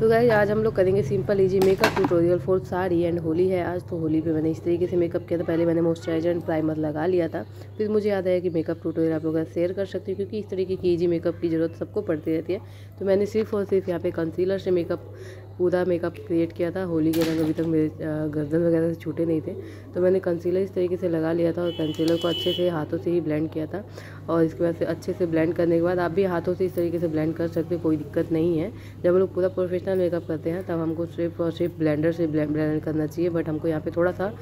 तो गाइज़ आज हम लोग करेंगे simple easy makeup tutorial for sari and Holi है। आज तो होली पे मैंने इस तरीके से मेकअप किया था। पहले मैंने मॉइस्चराइजर एंड प्राइमर लगा लिया था। फिर मुझे याद आया कि मेकअप ट्यूटोरियल आप लोग शेयर कर सकते हो, क्योंकि इस तरीके की ईजी मेकअप की ज़रूरत सबको पड़ती रहती है। तो मैंने सिर्फ़ और सिर्फ़ यहाँ पे कंसीलर से मेकअप पूरा मेकअप क्रिएट किया था, होली के रंग अभी तक मेरे गर्दन वगैरह से छूटे नहीं थे। तो मैंने कंसीलर इस तरीके से लगा लिया था और कंसीलर को अच्छे से हाथों से ही ब्लेंड किया था और इसके बाद से अच्छे से ब्लेंड करने के बाद आप भी हाथों से इस तरीके से ब्लेंड कर सकते हो, कोई दिक्कत नहीं है। जब लोग पूरा प्रोफेशनल मेकअप करते हैं, तब हमको सिर्फ़ और सिर्फ़ ब्लेंडर से ब्लेंड करना चाहिए। बट हमको यहाँ पर थोड़ा सा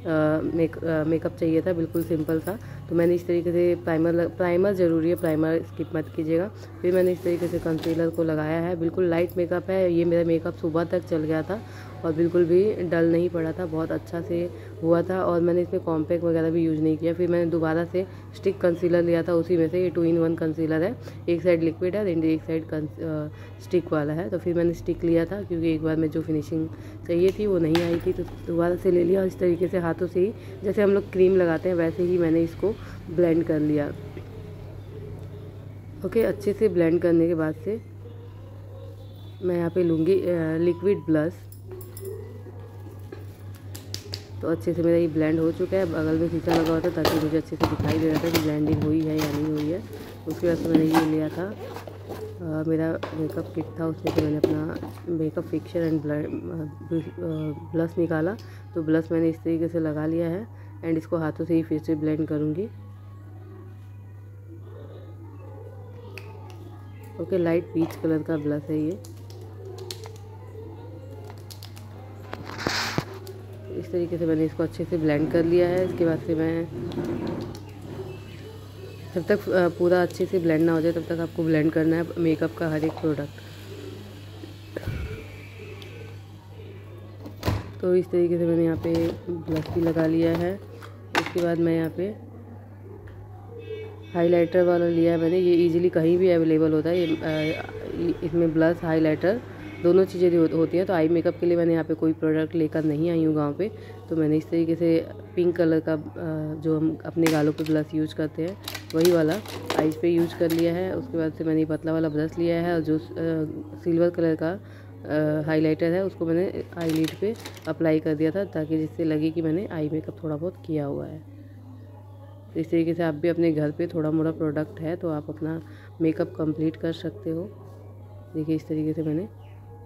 मेकअप चाहिए था, बिल्कुल सिंपल सा तो मैंने इस तरीके से प्राइमर प्राइमर ज़रूरी है प्राइमर स्किप मत कीजिएगा। फिर मैंने इस तरीके से कंसीलर को लगाया है। बिल्कुल लाइट मेकअप है, ये मेरा मेकअप सुबह तक चल गया था और बिल्कुल भी डल नहीं पड़ा था, बहुत अच्छा से हुआ था और मैंने इसमें कॉम्पैक्ट वगैरह भी यूज़ नहीं किया। फिर मैंने दोबारा से स्टिक कंसीलर लिया था, उसी में से ये टू इन वन कंसीलर है। एक साइड लिक्विड है एंड एक साइड स्टिक वाला है। तो फिर मैंने स्टिक लिया था क्योंकि एक बार में जो फिनिशिंग चाहिए थी वो नहीं आई थी तो दोबारा से ले लिया और इस तरीके से हाथों से ही, जैसे हम लोग क्रीम लगाते हैं, वैसे ही मैंने इसको ब्लेंड कर लिया। ओके अच्छे से ब्लेंड करने के बाद से मैं यहाँ पे लूँगी लिक्विड ब्लश तो अच्छे से मेरा ये ब्लेंड हो चुका है। बगल में शीशा लगा हुआ था ताकि मुझे अच्छे से दिखाई दे रहा था कि ब्लेंडिंग हुई है या नहीं हुई है। उसके बाद मैंने ये लिया था। आ, मेरा मेकअप किट था। उसमें से मैंने अपना मेकअप फिक्सर एंड ब्लश निकाला। तो ब्लश मैंने इस तरीके से लगा लिया है एंड इसको हाथों से ही फिर से ब्लेंड करूँगी। ओके लाइट पीच कलर का ब्लश है ये। इस तरीके से मैंने इसको अच्छे से ब्लेंड कर लिया है। इसके बाद से मैं जब तक पूरा अच्छे से ब्लेंड ना हो जाए, तब तक आपको ब्लेंड करना है मेकअप का हर एक प्रोडक्ट तो इस तरीके से मैंने यहाँ पे ब्लश भी लगा लिया है। उसके बाद मैं यहाँ पे हाइलाइटर वाला लिया है मैंने। ये इजीली कहीं भी अवेलेबल होता है। ये इसमें ब्लश हाइलाइटर दोनों चीज़ें हो, होती हैं। तो आई मेकअप के लिए मैंने यहाँ पे कोई प्रोडक्ट लेकर नहीं आई हूँ गाँव पे। तो मैंने इस तरीके से पिंक कलर का जो हम अपने गालों पे ब्लश यूज़ करते हैं वही वाला आईज पे यूज़ कर लिया है। उसके बाद से मैंने पतला वाला ब्रश लिया है और जो सिल्वर कलर का हाइलाइटर है उसको मैंने आई लीड पे अप्लाई कर दिया था ताकि जिससे लगे कि मैंने आई मेकअप थोड़ा बहुत किया हुआ है। इस तरीके से आप भी अपने घर पे थोड़ा मोड़ा प्रोडक्ट है तो आप अपना मेकअप कंप्लीट कर सकते हो। देखिए इस तरीके से मैंने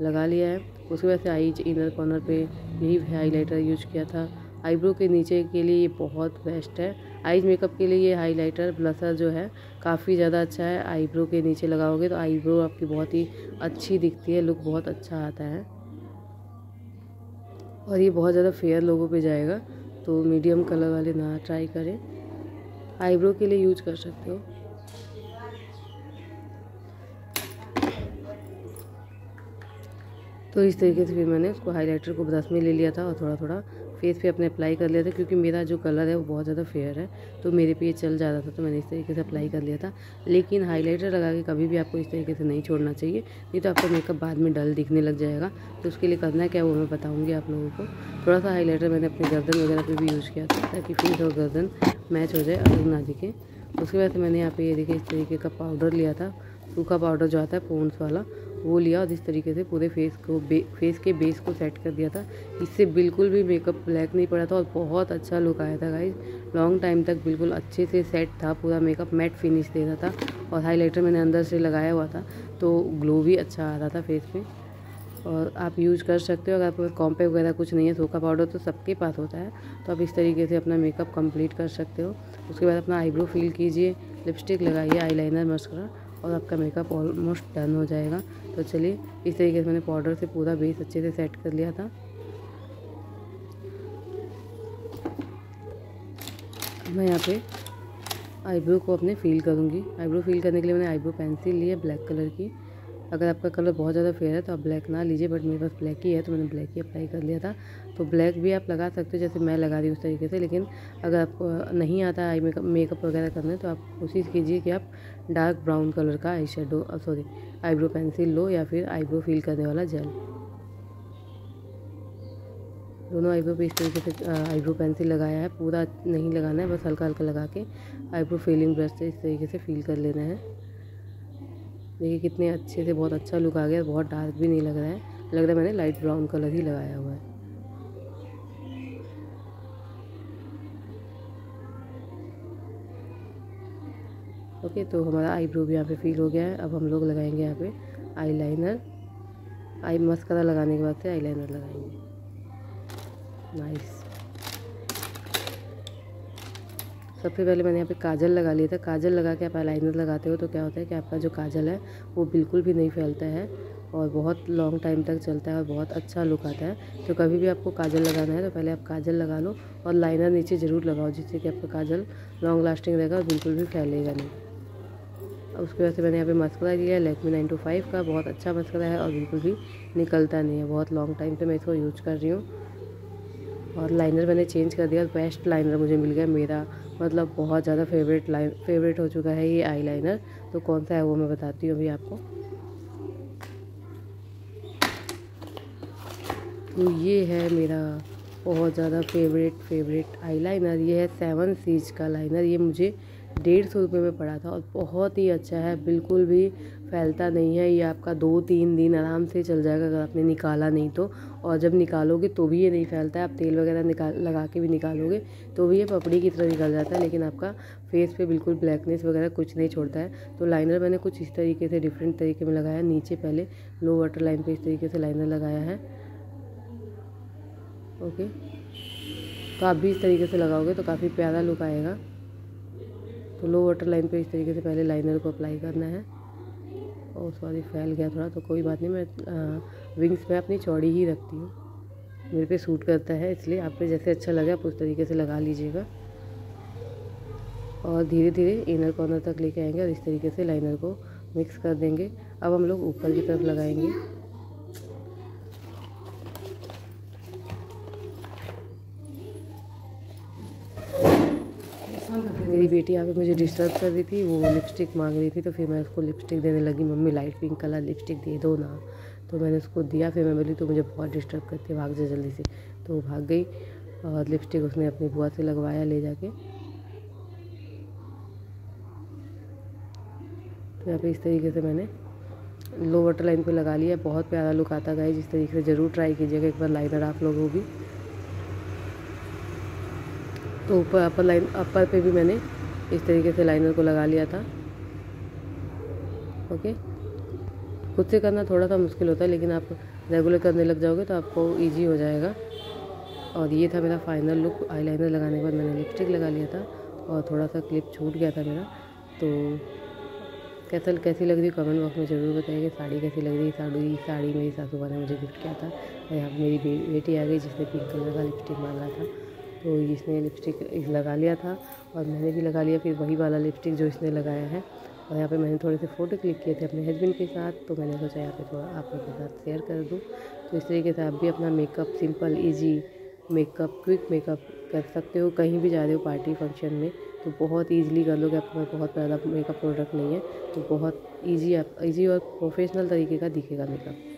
लगा लिया है। उसके बाद से आई इनर कॉर्नर पे यही हाईलाइटर यूज़ किया था। आईब्रो के नीचे के लिए ये बहुत बेस्ट है। आईज मेकअप के लिए ये हाईलाइटर ब्लसर जो है, काफ़ी ज़्यादा अच्छा है। आईब्रो के नीचे लगाओगे तो आईब्रो आपकी बहुत ही अच्छी दिखती है। लुक बहुत अच्छा आता है। और ये बहुत ज़्यादा फेयर लोगों पे जाएगा तो मीडियम कलर वाले ना ट्राई करें। आईब्रो के लिए यूज़ कर सकते हो। तो इस तरीके से फिर मैंने उसको हाइलाइटर को ब्रश में ले लिया था और थोड़ा थोड़ा फेस पे अपने अप्लाई कर लिया था क्योंकि मेरा जो कलर है वो बहुत ज़्यादा फेयर है। तो मेरे पे ये चल जा रहा था तो मैंने इस तरीके से अप्लाई कर लिया था। लेकिन हाइलाइटर लगा के कभी भी आपको इस तरीके से नहीं छोड़ना चाहिए, नहीं तो आपका मेकअप बाद में डल दिखने लग जाएगा। तो उसके लिए करना क्या वो मैं बताऊँगी आप लोगों को। थोड़ा सा हाईलाइटर मैंने अपने गर्दन वगैरह पर भी यूज़ किया था ताकि फेस और गर्दन मैच हो जाए अलग ना दिखे उसके बाद मैंने यहाँ पे ये देखिए इस तरीके का पाउडर लिया था। सूखा पाउडर जो आता है पोन्स वाला वो लिया और इस तरीके से पूरे फेस को फेस के बेस को सेट कर दिया था, इससे बिल्कुल भी मेकअप ब्लैक नहीं पड़ा था और बहुत अच्छा लुक आया था गाइज़ लॉन्ग टाइम तक बिल्कुल अच्छे से सेट था, पूरा मेकअप मैट फिनिश दे रहा था और हाईलाइटर मैंने अंदर से लगाया हुआ था तो ग्लो भी अच्छा आ रहा था फेस पे. और आप यूज़ कर सकते हो, अगर आपके पास कॉम्पैक्ट वगैरह कुछ नहीं है सूखा पाउडर तो सबके पास होता है तो आप इस तरीके से अपना मेकअप कंप्लीट कर सकते हो. उसके बाद अपना आईब्रो फिल कीजिए लिपस्टिक लगाइए आईलाइनर मस्करा और आपका मेकअप ऑलमोस्ट डन हो जाएगा। तो चलिए, इस तरीके से मैंने पाउडर से पूरा बेस अच्छे से सेट कर लिया था। मैं यहाँ पे आईब्रो को अपने फील करूँगी। आईब्रो फील करने के लिए मैंने आईब्रो पेंसिल ली है ब्लैक कलर की। अगर आपका कलर बहुत ज़्यादा फेयर है तो आप ब्लैक ना लीजिए, बट मेरे पास ब्लैक ही है तो मैंने ब्लैक ही अप्लाई कर लिया था। तो ब्लैक भी आप लगा सकते हो जैसे मैं लगा रही हूँ उस तरीके से, लेकिन अगर आपको नहीं आता आई मेकअप मेकअप वगैरह करना तो आप कोशिश कीजिए कि आप डार्क ब्राउन कलर का eye shadow sorry, eyebrow pencil लो या फिर आईब्रो फिल करने वाला जेल। दोनों आईब्रो पे इस तरीके से आईब्रो पेंसिल लगाया है, पूरा नहीं लगाना है, बस हल्का हल्का लगा के आईब्रो फिलिंग ब्रश से इस तरीके से फिल कर लेना है। देखिए कितने अच्छे से बहुत अच्छा लुक आ गया बहुत डार्क भी नहीं लग रहा है। लग रहा है मैंने लाइट ब्राउन कलर ही लगाया हुआ है। ओके तो हमारा आईब्रो भी यहाँ पे फील हो गया है। अब हम लोग लगाएँगे यहाँ पे आईलाइनर आई मस्करा लगाने के बाद से आईलाइनर लगाएँगे। नाइस सबसे पहले मैंने यहाँ पे काजल लगा लिया था। काजल लगा के आप आईलाइनर लगाते हो तो क्या होता है कि आपका जो काजल है, वो बिल्कुल भी नहीं फैलता है और बहुत लॉन्ग टाइम तक चलता है और बहुत अच्छा लुक आता है। तो कभी भी आपको काजल लगाना है तो पहले आप काजल लगा लो और लाइनर नीचे ज़रूर लगाओ जिससे कि आपका काजल लॉन्ग लास्टिंग रहेगा और बिल्कुल भी फैलेगा नहीं। अब उसके वजह से मैंने यहाँ पे मस्करा लिया है लेकमी नाइन टू फाइव का बहुत अच्छा मस्करा है और बिल्कुल भी निकलता नहीं है। बहुत लॉन्ग टाइम से मैं इसको यूज़ कर रही हूँ। और लाइनर मैंने चेंज कर दिया बेस्ट लाइनर मुझे मिल गया मेरा। मतलब बहुत ज़्यादा फेवरेट लाइन फेवरेट हो चुका है ये आई लाइनर तो कौन सा है वो मैं बताती हूँ अभी आपको। तो ये है मेरा बहुत ज़्यादा फेवरेट फेवरेट आई लाइनर ये है सेवन सीज का लाइनर ये मुझे डेढ़ सौ रुपये में पड़ा था और बहुत ही अच्छा है, बिल्कुल भी फैलता नहीं है। ये आपका दो तीन दिन आराम से चल जाएगा अगर आपने निकाला नहीं तो। और जब निकालोगे तो भी ये नहीं फैलता है, आप तेल वगैरह निकाल, लगा के भी निकालोगे तो भी ये पपड़ी की तरह निकल जाता है, लेकिन आपका फेस पे बिल्कुल ब्लैकनेस वगैरह कुछ नहीं छोड़ता है। तो लाइनर मैंने कुछ इस तरीके से, डिफरेंट तरीके में लगाया नीचे पहले लो वाटर लाइन पर इस तरीके से लाइनर लगाया है। ओके। तो आप भी इस तरीके से लगाओगे तो काफ़ी प्यारा लुक आएगा। तो लो वाटर लाइन पे इस तरीके से पहले लाइनर को अप्लाई करना है। और सॉरी फैल गया थोड़ा तो कोई बात नहीं मैं आ, विंग्स में अपनी चौड़ी ही रखती हूँ। मेरे पे सूट करता है इसलिए आप पे जैसे अच्छा लगे आप उस तरीके से लगा लीजिएगा। और धीरे धीरे इनर कॉर्नर तक लेके आएँगे और इस तरीके से लाइनर को मिक्स कर देंगे। अब हम लोग ऊपर की तरफ़ लगाएँगे। मेरी बेटी यहाँ पे मुझे डिस्टर्ब कर रही थी, वो लिपस्टिक मांग रही थी तो फिर मैं उसको लिपस्टिक देने लगी, mummy light pink colour lipstick दे दो ना। तो मैंने उसको दिया, फिर मैं बोली तो मुझे बहुत डिस्टर्ब करती भाग जा जल्दी से। तो वो भाग गई और लिपस्टिक उसने अपनी बुआ से लगवाया ले जाके। तो यहाँ पे इस तरीके से मैंने लो वाटर लाइन पे लगा लिया। बहुत प्यारा लुक आता गया जिस तरीके से ज़रूर ट्राई कीजिएगा, एक बार लाइनर आप लोगों भी तो ऊपर अपर लाइन अपर पे भी मैंने इस तरीके से लाइनर को लगा लिया था। ओके खुद से करना थोड़ा सा मुश्किल होता है, लेकिन आप रेगुलर करने लग जाओगे तो आपको इजी हो जाएगा। और ये था मेरा फाइनल लुक आईलाइनर लगाने के बाद मैंने लिपस्टिक लगा लिया था और थोड़ा सा क्लिप छूट गया था मेरा। तो कैसा, कैसी लग रही कमेंट बॉक्स में ज़रूर बताइए साड़ी कैसी लग रही साड़ी साड़ी मेरी सासू ने मुझे गिफ्ट किया था। और यहाँ मेरी बेटी आ गई जिसने पिंक कलर का लिपस्टिक मांगा था। तो इसने लिपस्टिक लगा लिया था और मैंने भी लगा लिया, फिर वही वाला लिपस्टिक जो इसने लगाया है। और यहाँ पे मैंने थोड़े से फ़ोटो क्लिक किए थे अपने हस्बैंड के साथ तो मैंने सोचा यहाँ पे थोड़ा आप लोगों के साथ शेयर कर दूँ। तो इस तरीके से आप भी अपना makeup simple easy makeup quick makeup कर सकते हो। कहीं भी जा रहे हो पार्टी फ़ंक्शन में तो बहुत ईजिली कर लोगे। आपके पास बहुत ज़्यादा मेकअप प्रोडक्ट नहीं है तो बहुत ईजी आप ईजी और प्रोफेशनल तरीके का दिखेगा मेकअप